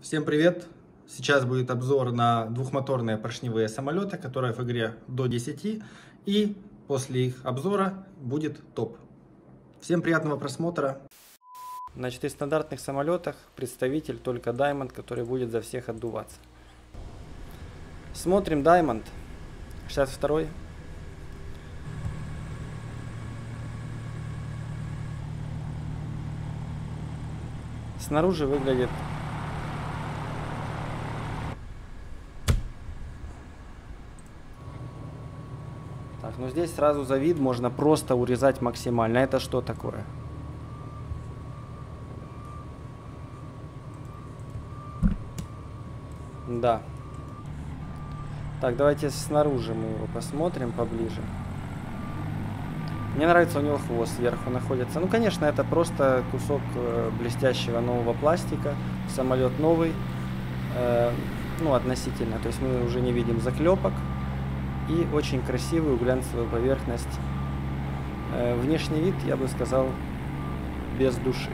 Всем привет! Сейчас будет обзор на двухмоторные поршневые самолеты, которые в игре до 10. И после их обзора будет топ. Всем приятного просмотра! Значит, из стандартных самолетах представитель только Diamond, который будет за всех отдуваться. Смотрим Diamond. 62 Снаружи выглядит Ну здесь сразу за вид можно просто урезать максимально. Это что такое? Да. Так, давайте снаружи мы его посмотрим поближе. Мне нравится у него хвост сверху находится. Ну, конечно, это просто кусок э, блестящего нового пластика. Самолет новый. Э, ну, относительно. То есть мы уже не видим заклепок и очень красивую глянцевую поверхность. Э, внешний вид, я бы сказал, без души.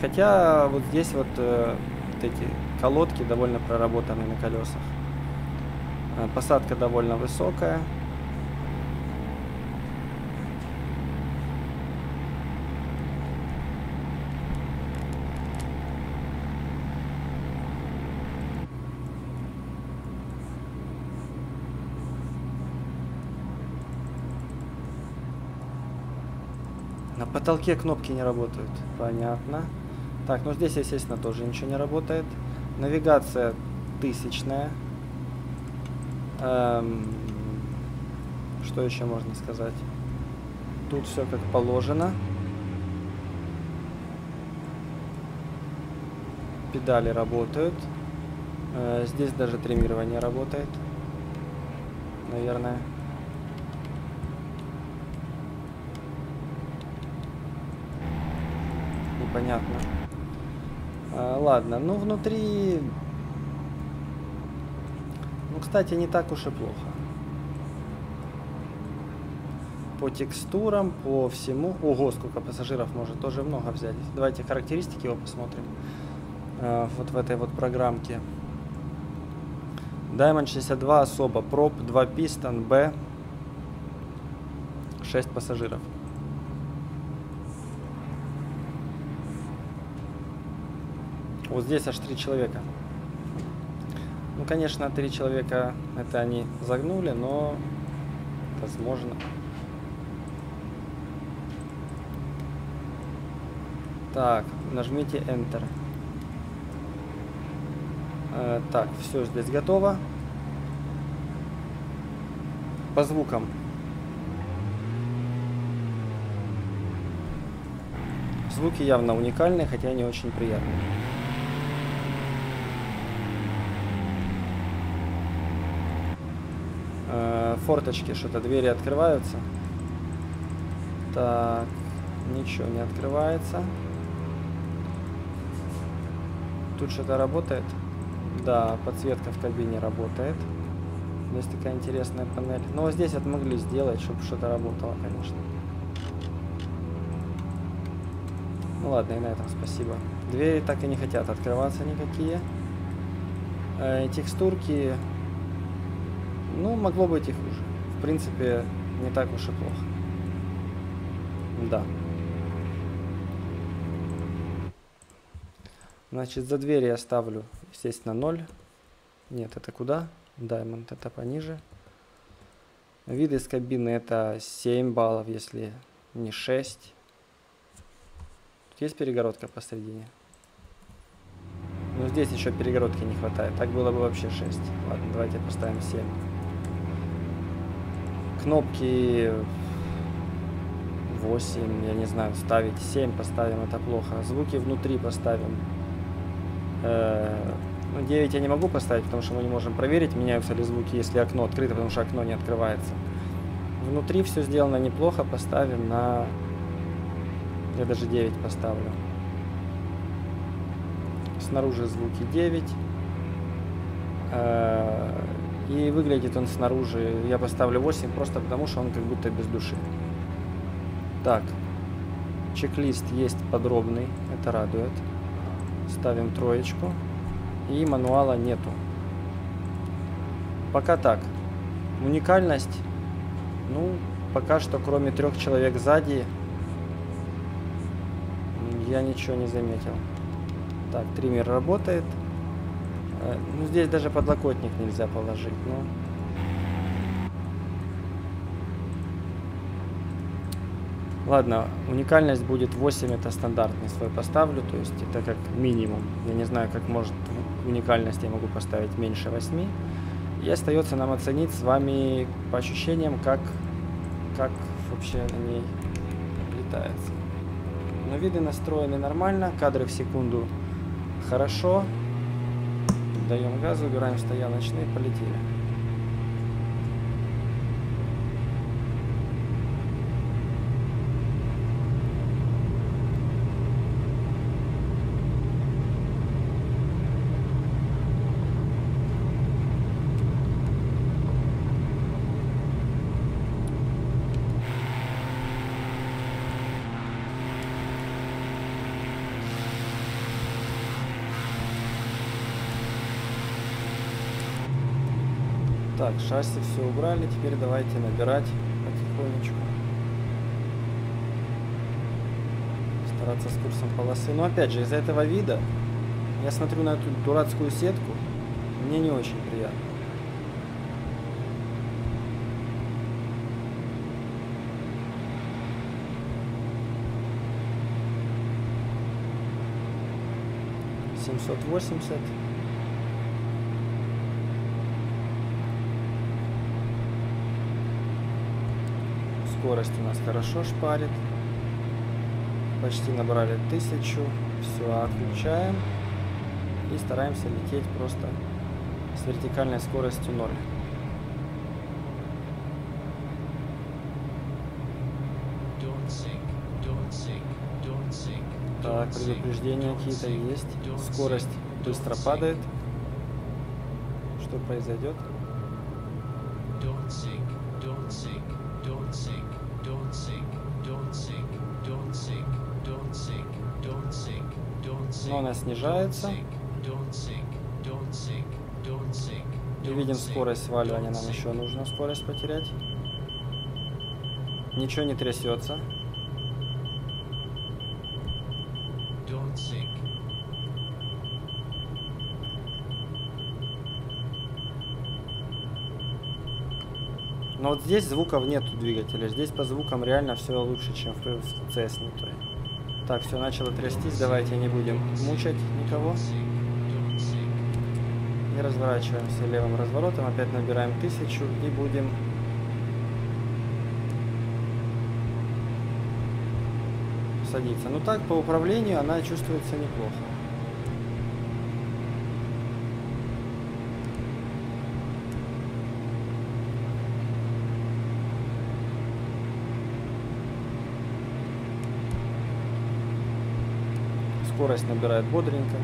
Хотя вот здесь вот, э, вот эти колодки довольно проработаны на колесах. Э, посадка довольно высокая. На потолке кнопки не работают. Понятно. Так, ну здесь, естественно, тоже ничего не работает. Навигация тысячная. Эм, что еще можно сказать? Тут все как положено. Педали работают. Э, здесь даже триммирование работает. Наверное. Непонятно. А, ладно, ну внутри... Ну, кстати, не так уж и плохо. По текстурам, по всему... Ого, сколько пассажиров может тоже много взять. Давайте характеристики его посмотрим. А, вот в этой вот программке. Diamond 62 особо. Проб 2 пистон, B. 6 пассажиров. Вот здесь аж три человека. Ну, конечно, три человека это они загнули, но возможно. Так, нажмите Enter. Э, так, все здесь готово. По звукам. Звуки явно уникальные, хотя не очень приятные. Форточки, что-то двери открываются. Так, ничего не открывается. Тут что-то работает. Да, подсветка в кабине работает. Здесь такая интересная панель. Но вот здесь это могли сделать, чтобы что-то работало, конечно. Ну ладно, и на этом спасибо. Двери так и не хотят открываться никакие. Э, текстурки ну, могло быть и хуже. В принципе, не так уж и плохо. Да. Значит, за дверь я ставлю, естественно, 0. Нет, это куда? Diamond, это пониже. Вид из кабины это 7 баллов, если не 6. Тут есть перегородка посередине. Но здесь еще перегородки не хватает. Так было бы вообще 6. Ладно, давайте поставим 7 кнопки 8, я не знаю, ставить 7 поставим, это плохо. Звуки внутри поставим. Э, ну, 9 я не могу поставить, потому что мы не можем проверить, меняются ли звуки, если окно открыто, потому что окно не открывается. Внутри все сделано неплохо, поставим на... Я даже 9 поставлю. Снаружи звуки 9. И выглядит он снаружи, я поставлю 8, просто потому что он как будто без души. Так, чек-лист есть подробный, это радует. Ставим троечку. И мануала нету. Пока так. Уникальность. Ну, пока что кроме трех человек сзади я ничего не заметил. Так, триммер работает. Э, ну, здесь даже подлокотник нельзя положить, но... Ладно, уникальность будет 8, это стандартный свой поставлю, то есть это как минимум. Я не знаю, как может уникальность я могу поставить меньше 8. И остается нам оценить с вами по ощущениям, как, как вообще на ней летается. Но виды настроены нормально, кадры в секунду хорошо. Даем газу, убираем стояночные, полетели. Так, шасси все убрали, теперь давайте набирать потихонечку. Стараться с курсом полосы. Но опять же, из-за этого вида, я смотрю на эту дурацкую сетку, мне не очень приятно. Семьсот восемьдесят. Скорость у нас хорошо шпарит. Почти набрали тысячу. Все, отключаем. И стараемся лететь просто с вертикальной скоростью 0. Так, предупреждения какие-то есть. Скорость быстро падает. Что произойдет? Don't sink, Но она снижается. И видим скорость сваливания, нам еще нужно скорость потерять. Ничего не трясется. Но вот здесь звуков нет у двигателя. Здесь по звукам реально все лучше, чем в CS не. Так, все, начало трястись. Давайте не будем мучать никого. И разворачиваемся левым разворотом. Опять набираем тысячу и будем садиться. Ну так, по управлению она чувствуется неплохо. Скорость набирает бодренько.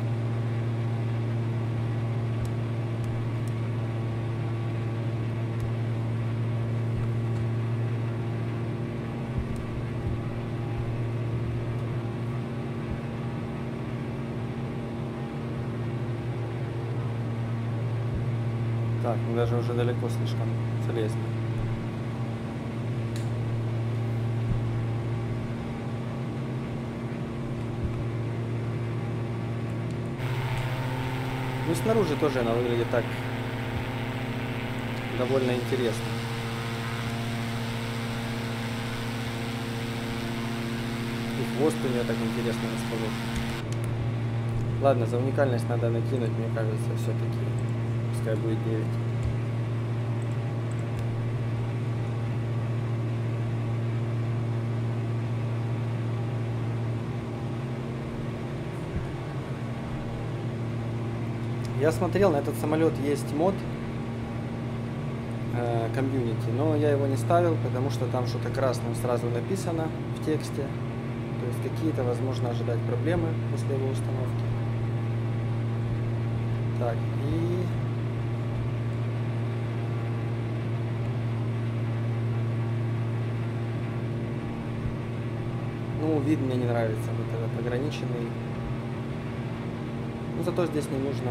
Так, мы даже уже далеко слишком залезли. Ну и снаружи тоже она выглядит так довольно интересно. И хвост у нее так интересно расположен. Ладно, за уникальность надо накинуть, мне кажется, все-таки. Пускай будет 9. Я смотрел, на этот самолет есть мод э, комьюнити, но я его не ставил, потому что там что-то красным сразу написано в тексте. То есть какие-то, возможно, ожидать проблемы после его установки. Так, и... Ну, вид мне не нравится, вот этот ограниченный. Но зато здесь не нужно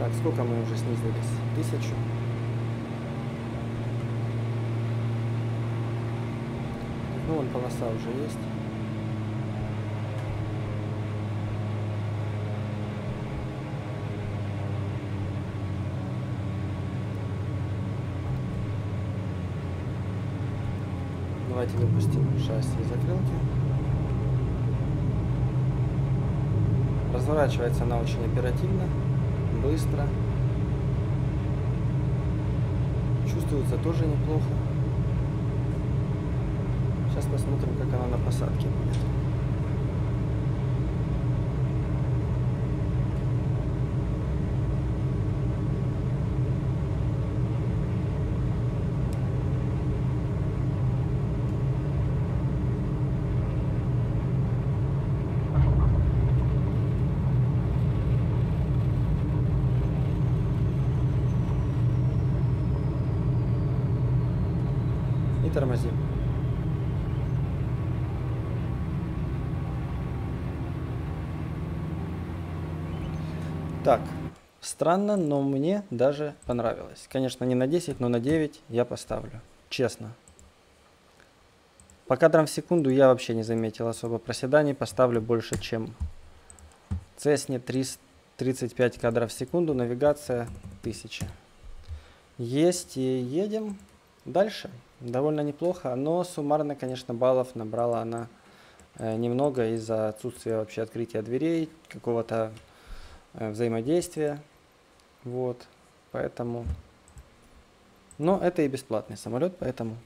Так, сколько мы уже снизились? Тысячу. Ну, вон полоса уже есть. Давайте выпустим шасси и закрылки. Разворачивается она очень оперативно, быстро. Чувствуется тоже неплохо. Сейчас посмотрим, как она на посадке будет. Тормозим. Так, странно, но мне даже понравилось. Конечно, не на 10, но на 9 я поставлю. Честно. По кадрам в секунду я вообще не заметил особо проседаний. Поставлю больше, чем Cessna 35 кадров в секунду. Навигация 1000. Есть и едем дальше. Довольно неплохо, но суммарно, конечно, баллов набрала она э, немного из-за отсутствия вообще открытия дверей, какого-то э, взаимодействия. Вот, поэтому... Но это и бесплатный самолет, поэтому